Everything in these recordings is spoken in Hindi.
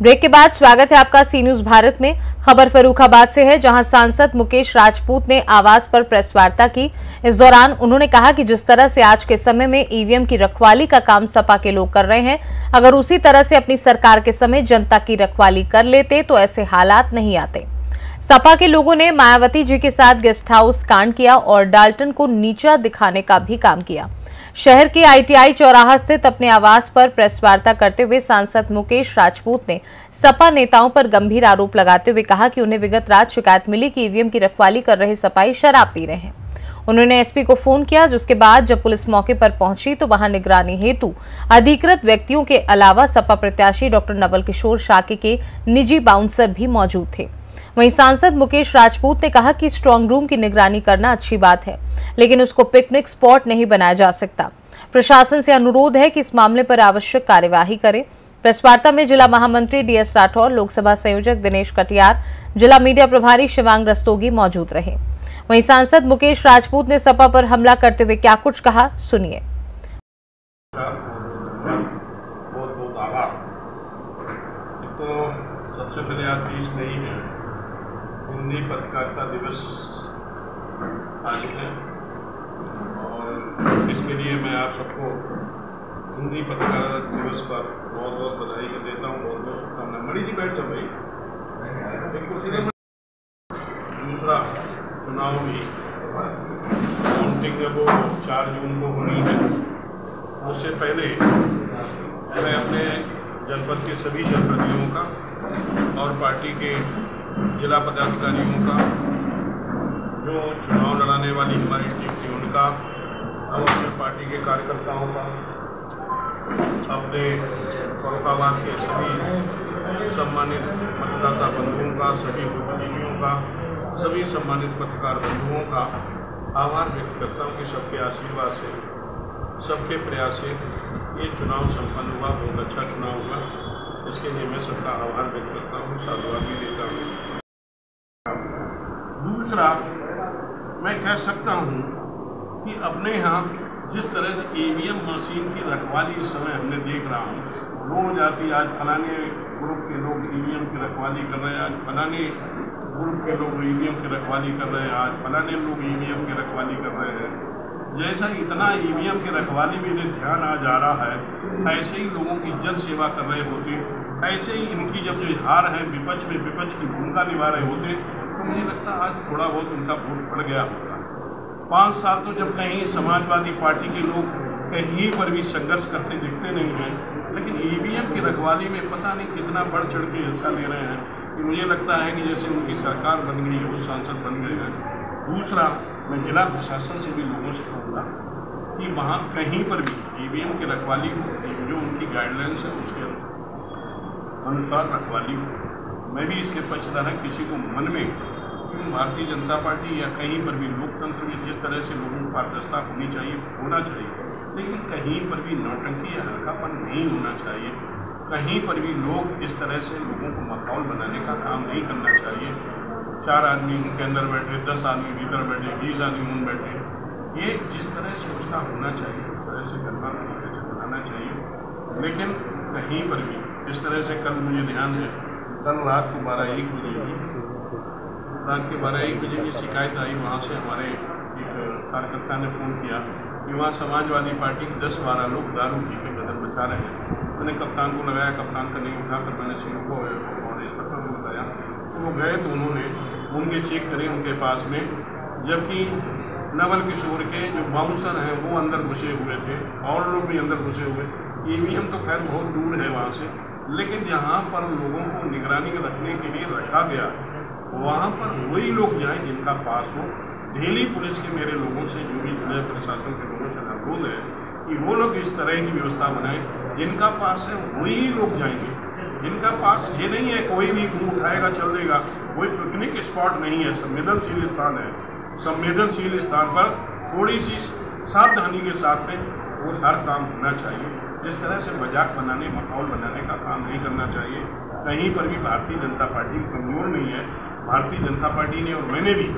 ब्रेक के बाद स्वागत है आपका सी न्यूज़ भारत में। खबर फरूखाबाद से है, जहाँ सांसद मुकेश राजपूत ने आवास पर प्रेस वार्ता की। इस दौरान उन्होंने कहा कि जिस तरह से आज के समय में ईवीएम की रखवाली का काम सपा के लोग कर रहे हैं, अगर उसी तरह से अपनी सरकार के समय जनता की रखवाली कर लेते तो ऐसे हालात नहीं आते। सपा के लोगों ने मायावती जी के साथ गेस्ट हाउस कांड किया और डाल्टन को नीचा दिखाने का भी काम किया। शहर के आईटीआई चौराहा स्थित अपने आवास पर प्रेस वार्ता करते हुए सांसद मुकेश राजपूत ने सपा नेताओं पर गंभीर आरोप लगाते हुए कहा कि उन्हें विगत रात शिकायत मिली कि ईवीएम की रखवाली कर रहे सपाई शराब पी रहे हैं। उन्होंने एसपी को फ़ोन किया, जिसके बाद जब पुलिस मौके पर पहुँची तो वहाँ निगरानी हेतु अधिकृत व्यक्तियों के अलावा सपा प्रत्याशी डॉक्टर नवल किशोर शाके के निजी बाउंसर भी मौजूद थे। वहीं सांसद मुकेश राजपूत ने कहा कि स्ट्रांग रूम की निगरानी करना अच्छी बात है, लेकिन उसको पिकनिक स्पॉट नहीं बनाया जा सकता। प्रशासन से अनुरोध है कि इस मामले पर आवश्यक कार्यवाही करे। प्रेस वार्ता में जिला महामंत्री डीएस राठौर, लोकसभा संयोजक दिनेश कटियार, जिला मीडिया प्रभारी शिवांग रस्तोगी मौजूद रहे। वहीं सांसद मुकेश राजपूत ने सपा पर हमला करते हुए क्या कुछ कहा, सुनिए। तो सबसे पहले आज तीस नहीं है। हिंदी पत्रकारिता दिवस आज है। और इसके लिए मैं आप सबको हिंदी पत्रकारिता दिवस पर बहुत बहुत बधाई देता हूँ बहुत बहुत शुभकामनाएँ। मणि जी बैठ जाओ भाई। एक दूसरा चुनाव भी काउंटिंग है, वो चार जून को होनी है। उससे पहले मैं अपने जनपद के सभी जनप्रतिनिधियों का और पार्टी के जिला पदाधिकारियों का, जो चुनाव लड़ाने वाली हमारी टीम थी उनका, और अपने पार्टी के कार्यकर्ताओं का, अपने फरुखाबाद के सभी सम्मानित मतदाता बंधुओं का, सभी बुद्धिजीवियों का, सभी सम्मानित पत्रकार बंधुओं का आभार व्यक्त करता हूँ कि सबके आशीर्वाद से, सबके प्रयास से ये चुनाव संपन्न हुआ, बहुत अच्छा चुनाव हुआ। इसके लिए मैं सबका आभार व्यक्त करता हूँ, साधुवाद भी देता हूँ। दूसरा, मैं कह सकता हूँ कि अपने यहाँ जिस तरह से ईवीएम मशीन की रखवाली इस समय हमने देख रहा हूँ रोज आती आज फलाने ग्रुप के लोग ईवीएम की रखवाली कर रहे हैं, आज फलाने ग्रुप के लोग ईवीएम की रखवाली कर रहे हैं, आज फलाने लोग ईवीएम की रखवाली कर रहे हैं। जैसा इतना ईवीएम के रखवाली में इन्हें ध्यान आ जा रहा है, ऐसे ही लोगों की जन सेवा कर रहे होते, ऐसे ही इनकी जब जो हार है, विपक्ष में विपक्ष की भूमिका निभा रहे होते तो मुझे लगता आज थोड़ा बहुत उनका वोट पड़ गया होगा। पाँच साल तो जब कहीं समाजवादी पार्टी के लोग कहीं पर भी संघर्ष करते दिखते नहीं हैं, लेकिन ईवीएम की रखवाली में पता नहीं कितना बढ़ चढ़ के हिस्सा ले रहे हैं। कि मुझे लगता है कि जैसे उनकी सरकार बन गई है, वो सांसद बन गए हैं। दूसरा मैं जिला प्रशासन से भी लोगों से कहूँगा कि वहाँ कहीं पर भी ई की रखवाली हो, जो उनकी गाइडलाइंस है, उसके अनुसार रखवाली हो। मैं भी इसके पक्षधर है, किसी को मन में भारतीय जनता पार्टी या कहीं पर भी लोकतंत्र में जिस तरह से लोगों को पारदर्शिता होनी चाहिए, होना चाहिए। लेकिन कहीं पर भी नौटंकी या हल्कापन नहीं होना चाहिए। कहीं पर भी लोग इस तरह से लोगों को माहौल बनाने का काम नहीं करना चाहिए। चार आदमी उनके अंदर बैठे, दस आदमी भीतर बैठे, बीस आदमी उन बैठे। ये जिस तरह से उसका होना चाहिए उस तरह से करना तरीके से बनाना चाहिए, लेकिन कहीं पर भी इस तरह से कल मुझे ध्यान है, कल रात को बारह एक बजे की रात के बारह एक बजे की शिकायत आई, वहाँ से हमारे एक कार्यकर्ता ने फ़ोन किया कि वहाँ समाजवादी पार्टी के दस बारह लोग दारू पी के बदल बचा रहे हैं। मैंने कप्तान को लगाया, कप्तान का नहीं उठा उठाकर मैंने सिंह को और इंस्पेक्टर को बताया। तो वो गए तो उन्होंने उनके चेक करें उनके पास में। जबकि नवल किशोर के जो बाउंसर हैं, वो अंदर घुसे हुए थे, और लोग भी अंदर घुसे हुए। ई तो खैर बहुत दूर है वहाँ से, लेकिन जहाँ पर लोगों को निगरानी रखने के लिए रखा गया। वहाँ पर वही लोग जाएँ जिनका पास हो। दिल्ली पुलिस के मेरे लोगों से जो भी जिला प्रशासन के लोगों से अनुरोध है कि वो लोग इस तरह की व्यवस्था बनाएँ। जिनका पास है, वही लोग जाएँगे। जिनका पास ये नहीं है, कोई भी मुँह उठाएगा चल देगा कोई पिकनिक स्पॉट नहीं है, संवेदनशील स्थान है। संवेदनशील स्थान पर थोड़ी सी सावधानी के साथ में वो हर काम होना चाहिए। जिस तरह से मज़ाक बनाने, माहौल बनाने का काम नहीं करना चाहिए। कहीं पर भी भारतीय जनता पार्टी कमज़ोर नहीं है। भारतीय जनता पार्टी ने और मैंने भी,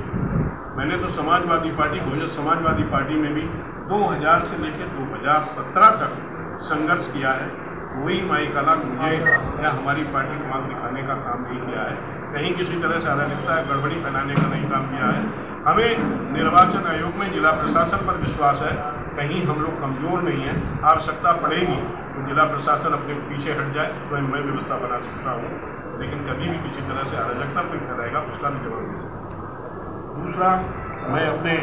मैंने तो समाजवादी पार्टी, बहुजन समाजवादी पार्टी में भी 2000 से लेकर 2017 तक संघर्ष किया है। कोई माई काला मुझे या हमारी पार्टी को आँख दिखाने का काम नहीं किया है। कहीं किसी तरह से अराजकता या गड़बड़ी फैलाने का नहीं काम किया है। हमें निर्वाचन आयोग में जिला प्रशासन पर विश्वास है। कहीं हम लोग कमज़ोर नहीं हैं। आवश्यकता पड़ेगी तो जिला प्रशासन अपने पीछे हट जाए, स्वयं मैं व्यवस्था बना सकता हूँ। लेकिन कभी भी किसी तरह से अराजकता कोई फैलाएगा, उसका भी जवाब दे सकता दूसरा, मैं अपने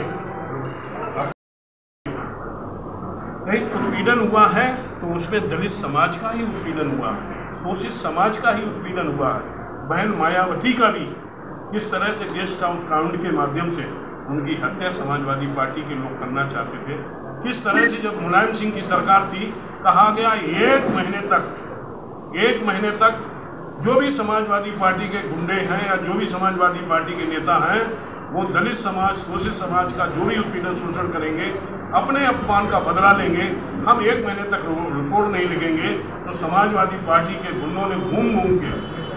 कहीं उत्पीड़न हुआ है तो उसमें दलित समाज का ही उत्पीड़न हुआ है शोषित समाज का ही उत्पीड़न हुआ है बहन मायावती का भी। किस तरह से गेस्ट हाउस ग्राउंड के माध्यम से उनकी हत्या समाजवादी पार्टी के लोग करना चाहते थे, किस तरह से जब मुलायम सिंह की सरकार थी, कहा गया एक महीने तक, एक महीने तक जो भी समाजवादी पार्टी के गुंडे हैं या जो भी समाजवादी पार्टी के नेता हैं वो दलित समाज, शोषित समाज का जो भी उत्पीड़न, शोषण करेंगे, अपने अपमान का बदला लेंगे, हम एक महीने तक रिपोर्ट नहीं लिखेंगे तो समाजवादी पार्टी के गुंडों ने घूम घूम के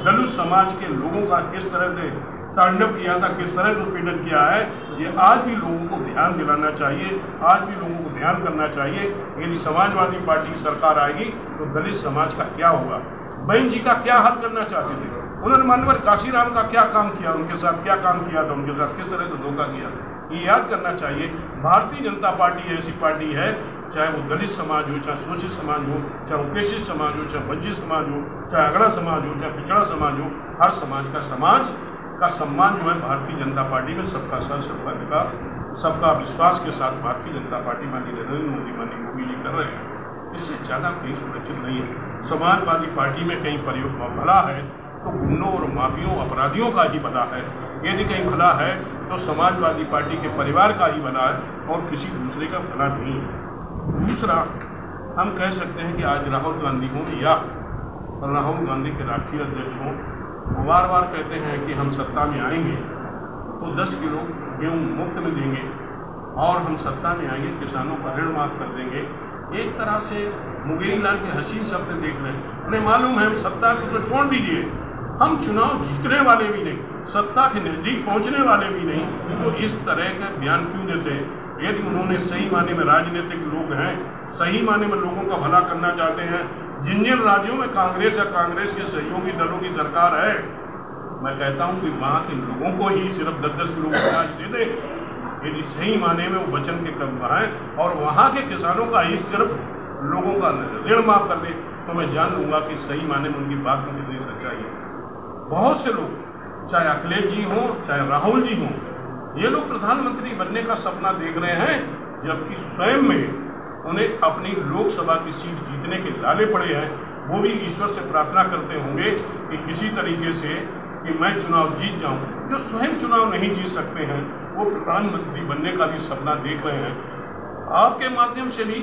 दलित समाज के लोगों का किस तरह से तांडव किया था, किस तरह से उत्पीड़न किया है, ये आज भी लोगों को ध्यान दिलाना चाहिए, आज भी लोगों को ध्यान करना चाहिए, यदि समाजवादी पार्टी की सरकार आएगी तो दलित समाज का क्या होगा? बहन जी का क्या हल करना चाहते थे? उन्होंने मानवर काशीराम का क्या काम किया, उनके साथ क्या काम किया था, उनके साथ किस तरह से धोखा किया? ये याद करना चाहिए, भारतीय जनता पार्टी ऐसी पार्टी है, चाहे वो दलित समाज हो, चाहे शोषित समाज हो, चाहे उपेक्षित समाज हो, चाहे वंचित समाज हो, चाहे अगड़ा समाज हो, चाहे पिछड़ा समाज हो, हर समाज का समाज का सम्मान जो है भारतीय जनता पार्टी में सबका साथ, सबका विकास, सबका विश्वास के साथ भारतीय जनता पार्टी माननीय नरेंद्र मोदी माननीय मोदी जी कर रहे हैं। इससे ज़्यादा कहीं सुरक्षित नहीं है। समाजवादी पार्टी में कहीं प्रयोग भला है। तो गुंडों और माफियों, अपराधियों का ही भला है। यदि कहीं भला है तो समाजवादी पार्टी के परिवार का ही भला है और किसी दूसरे का भला नहीं। है दूसरा, हम कह सकते हैं कि आज राहुल गांधी हों या राहुल गांधी के राष्ट्रीय अध्यक्ष हों, वो बार बार कहते हैं कि हम सत्ता में आएँगे तो 10 किलो गेहूँ मुफ़्त में देंगे और हम सत्ता में आएँगे, किसानों का ऋण माफ़ कर देंगे। एक तरह से मुगेरी लाल के हसीन सपने देख रहे हैं। उन्हें मालूम है हम सत्ता को तो छोड़ दीजिए। हम चुनाव जीतने वाले भी नहीं, सत्ता के नज़दीक पहुँचने वाले भी नहीं तो इस तरह का बयान क्यों देते? हैं यदि उन्होंने सही माने में राजनीतिक लोग हैं, सही माने में लोगों का भला करना चाहते हैं, जिन जिन राज्यों में कांग्रेस या कांग्रेस के सहयोगी दलों की सरकार है, मैं कहता हूँ कि वहाँ के लोगों को ही सिर्फ़ दस दस किलो अनाज दे दे। यदि सही माने में वो वचन के कम है और वहाँ के किसानों का ही सिर्फ़ लोगों का ऋण माफ़ कर दे तो मैं जान लूँगा कि सही माने में उनकी बात में कितनी सच्चाई है। बहुत से लोग, चाहे अखिलेश जी हों, चाहे राहुल जी हों, ये लोग प्रधानमंत्री बनने का सपना देख रहे हैं, जबकि स्वयं में उन्हें अपनी लोकसभा की सीट जीतने के लाले पड़े हैं। वो भी ईश्वर से प्रार्थना करते होंगे कि किसी तरीके से कि मैं चुनाव जीत जाऊँ। जो स्वयं चुनाव नहीं जीत सकते हैं, वो प्रधानमंत्री बनने का भी सपना देख रहे हैं। आपके माध्यम से भी,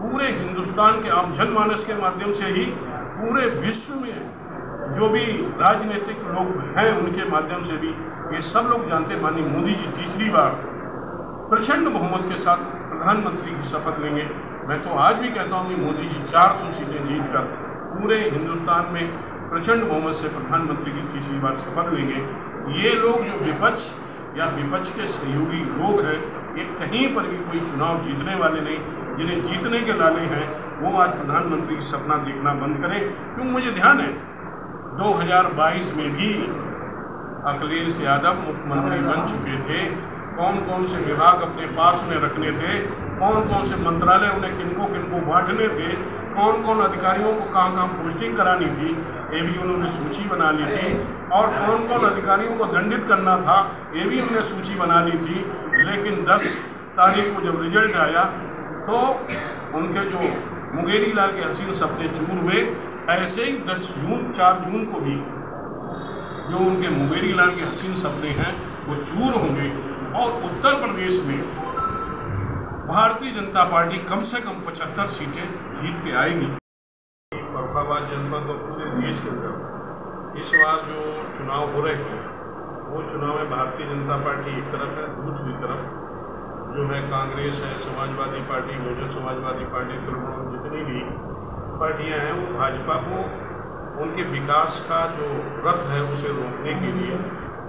पूरे हिंदुस्तान के आम जनमानस के माध्यम से ही, पूरे विश्व में जो भी राजनीतिक लोग हैं उनके माध्यम से भी, ये सब लोग जानते माननीय मोदी जी तीसरी बार प्रचंड बहुमत के साथ प्रधानमंत्री की शपथ लेंगे। मैं तो आज भी कहता हूँ कि मोदी जी 400 सीटें जीत कर पूरे हिंदुस्तान में प्रचंड बहुमत से प्रधानमंत्री की तीसरी बार शपथ लेंगे। ये लोग जो विपक्ष या विपक्ष के सहयोगी लोग हैं, ये कहीं पर भी कोई चुनाव जीतने वाले नहीं। जिन्हें जीतने के लाले हैं, वो आज प्रधानमंत्री की सपना देखना बंद करें। क्योंकि मुझे ध्यान है। 2022 में भी अखिलेश यादव मुख्यमंत्री बन चुके थे। कौन कौन से विभाग अपने पास में रखने थे? कौन कौन से मंत्रालय उन्हें किनको किनको बांटने थे? कौन कौन अधिकारियों को कहाँ कहाँ पोस्टिंग करानी थी? ये भी उन्होंने सूची बना ली थी। और कौन कौन अधिकारियों को दंडित करना था, ये भी उन्होंने सूची बना ली थी। लेकिन 10 तारीख को जब रिज़ल्ट आया तो उनके जो मुंगेरी लाल के हसीन सपने चूर हुए ऐसे ही 10 जून, चार जून को भी जो उनके मुंगेरी लाल के हसीन सपने हैं, वो चूर होंगे और उत्तर प्रदेश में भारतीय जनता पार्टी कम से कम पचहत्तर सीटें जीत के आएगी। फरुखाबाद जनपद और पूरे देश के अंदर इस बार जो चुनाव हो रहे हैं, वो चुनाव में भारतीय जनता पार्टी एक तरफ़ है, दूसरी तरफ़ जो है कांग्रेस है, समाजवादी पार्टी, बहुजन समाजवादी पार्टी, तृणमूल, जितनी भी पार्टियाँ हैं वो भाजपा को उनके विकास का जो रथ है उसे रोकने के लिए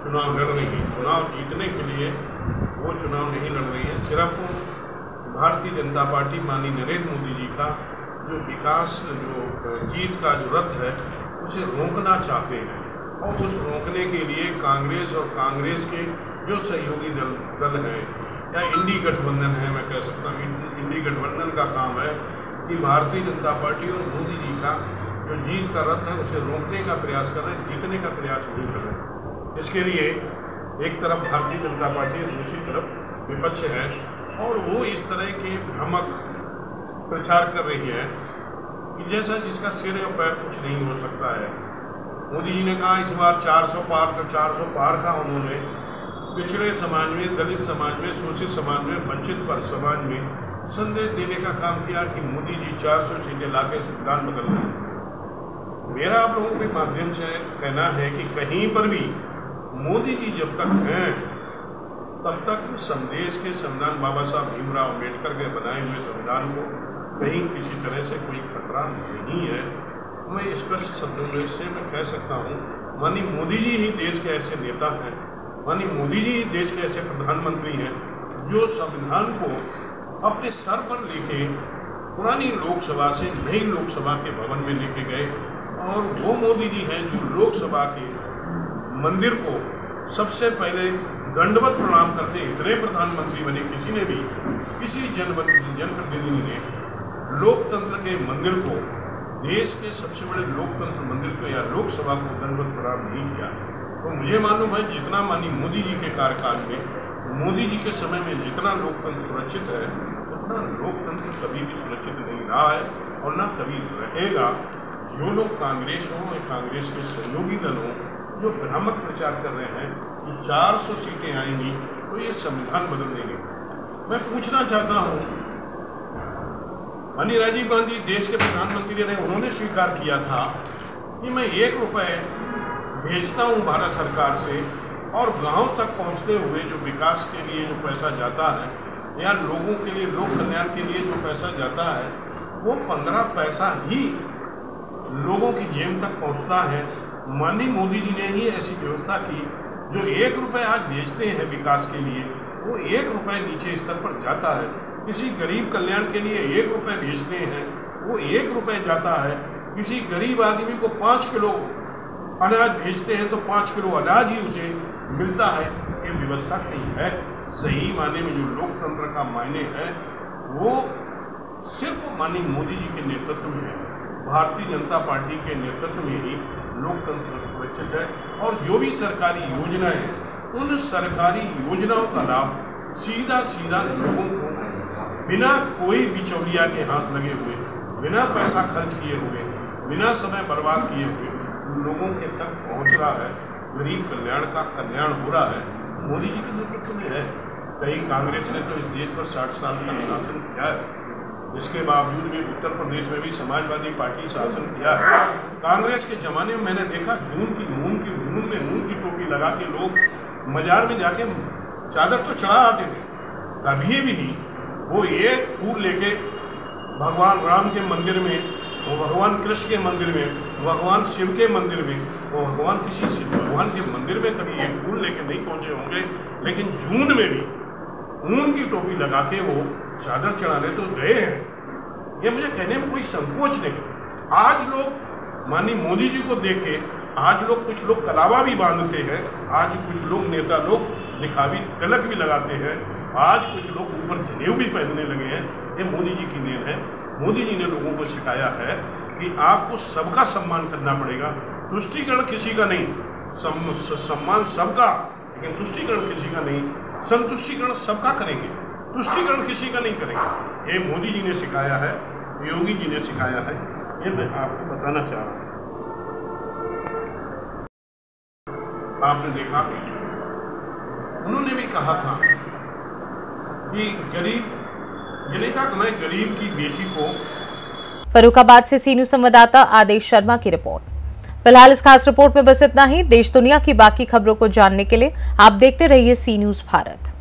चुनाव लड़ रही है। चुनाव जीतने के लिए वो चुनाव नहीं लड़ रही है। सिर्फ़ भारतीय जनता पार्टी माननीय नरेंद्र मोदी जी का जो विकास, जो जीत का जो रथ है, उसे रोकना चाहते हैं। और उस रोकने के लिए कांग्रेस और कांग्रेस के जो सहयोगी दल दल हैं, या इंडी गठबंधन है, मैं कह सकता हूँ, इंडी गठबंधन का काम है कि भारतीय जनता पार्टी और मोदी जी का जो जीत का रथ है, उसे रोकने का प्रयास कर रहे हैं, जीतने का प्रयास नहीं कर रहे इसके लिए एक तरफ़ भारतीय जनता पार्टी है दूसरी तरफ़ विपक्ष है और वो इस तरह के भ्रमक प्रचार कर रही है कि जैसा जिसका सिर या पैर कुछ नहीं हो सकता है। मोदी जी ने कहा, इस बार 400 पार तो 400 पार का उन्होंने पिछड़े समाज में, दलित समाज में, शोषित समाज में, वंचित पर समाज में संदेश देने का काम किया कि मोदी जी 400 सीटें ला के संविधान बदल रहे हैं। मेरा आप लोगों के माध्यम से कहना है कि कहीं पर भी मोदी जी जब तक हैं, तब तक संदेश के संविधान बाबा साहब भीमराव अंबेडकर के बनाए हुए संविधान को कहीं किसी तरह से कोई खतरा नहीं है। मैं स्पष्ट शब्दों से मैं कह सकता हूँ मानी मोदी जी ही देश के ऐसे नेता हैं मानी मोदी जी ही देश के ऐसे प्रधानमंत्री हैं, जो संविधान को अपने सर पर लेके पुरानी लोकसभा से नई लोकसभा के भवन में लेके गए। और वो मोदी जी हैं जो लोकसभा के मंदिर को सबसे पहले दंडवत प्रणाम करते इतने प्रधानमंत्री बने, किसी ने भी, किसी जनप्रतिनिधि ने लोकतंत्र के मंदिर को, देश के सबसे बड़े लोकतंत्र मंदिर को या लोकसभा को दंडवत प्रणाम नहीं किया। तो मुझे मालूम है, जितना मानी मोदी जी के कार्यकाल में मोदी जी के समय में जितना लोकतंत्र सुरक्षित है, उतना लोकतंत्र कभी भी सुरक्षित नहीं रहा है और ना कभी रहेगा। जो लोग कांग्रेस हो या कांग्रेस के सहयोगी दल हों, जो भ्रामक प्रचार कर रहे हैं कि 400 सीटें आएँगी तो ये संविधान बदल देंगे। मैं पूछना चाहता हूँ मानी राजीव गांधी देश के प्रधानमंत्री रहे, उन्होंने स्वीकार किया था कि मैं एक रुपए भेजता हूँ भारत सरकार से और गाँव तक पहुँचते हुए जो विकास के लिए जो पैसा जाता है, या लोगों के लिए, लोक कल्याण के लिए जो पैसा जाता है, वो पंद्रह पैसा ही लोगों की जेब तक पहुँचता है। माननीय मोदी जी ने ही ऐसी व्यवस्था की, जो एक रुपये आज भेजते हैं विकास के लिए, वो एक रुपये नीचे स्तर पर जाता है। किसी गरीब कल्याण के लिए एक रुपये भेजते हैं, वो एक रुपये जाता है। किसी गरीब आदमी को पाँच किलो अनाज भेजते हैं तो पाँच किलो अनाज ही उसे मिलता है, ये व्यवस्था कहीं है। सही माने में जो लोकतंत्र का मायने है, वो सिर्फ़ माननीय मोदी जी के नेतृत्व में है। भारतीय जनता पार्टी के नेतृत्व में ही लोकतंत्र सुरक्षित है और जो भी सरकारी योजनाएँ हैं, उन सरकारी योजनाओं का लाभ सीधा सीधा लोगों को बिना कोई बिचौलिया के हाथ लगे हुए, बिना पैसा खर्च किए हुए, बिना समय बर्बाद किए हुए लोगों के तक पहुँच रहा है। गरीब कल्याण का कल्याण हो रहा है। मोदी जी के नेतृत्व में है। कई कांग्रेस ने तो इस देश पर साठ साल तक शासन किया है। इसके बावजूद भी उत्तर प्रदेश में भी समाजवादी पार्टी शासन किया है। कांग्रेस के ज़माने में मैंने देखा, जून की मून की जून में मून की टोपी लगा के लोग मजार में जाके चादर तो चढ़ा आते थे। कभी भी वो एक फूल लेके भगवान राम के मंदिर में, वो भगवान कृष्ण के मंदिर में भगवान शिव के मंदिर में, वो भगवान किसी शिव भगवान के मंदिर में कभी एक फूल लेके नहीं पहुँचे होंगे, लेकिन जून में भी ऊन की टोपी लगा के वो चादर चढ़ाने तो गए हैं। ये मुझे कहने में कोई संकोच नहीं। आज लोग, माननीय मोदी जी को देख के, आज लोग कुछ लोग कलावा भी बांधते हैं, आज कुछ लोग नेता लोग दिखावी तलक भी लगाते हैं, आज कुछ लोग ऊपर जनेऊ भी पहनने लगे हैं। ये मोदी जी की देन है। मोदी जी ने लोगों को सिखाया है कि आपको सबका सम्मान करना पड़ेगा। तुष्टिकरण किसी का नहीं सम, सम्मान सबका लेकिन तुष्टिकरण किसी का नहीं संतुष्टिकरण सबका करेंगे। तुष्टिकरण किसी का नहीं करेंगे। ये मोदी जी ने सिखाया है योगी जी ने सिखाया है ये मैं आपको बताना चाह रहा हूँ। आपने देखा उन्होंने भी कहा था कि गरीब ये नहीं कहा कि मैं गरीब की बेटी को फरुखाबाद से सीनू संवाददाता आदेश शर्मा की रिपोर्ट। फ़िलहाल इस खास रिपोर्ट में बस इतना ही। देश दुनिया की बाकी खबरों को जानने के लिए आप देखते रहिए सी न्यूज़ भारत।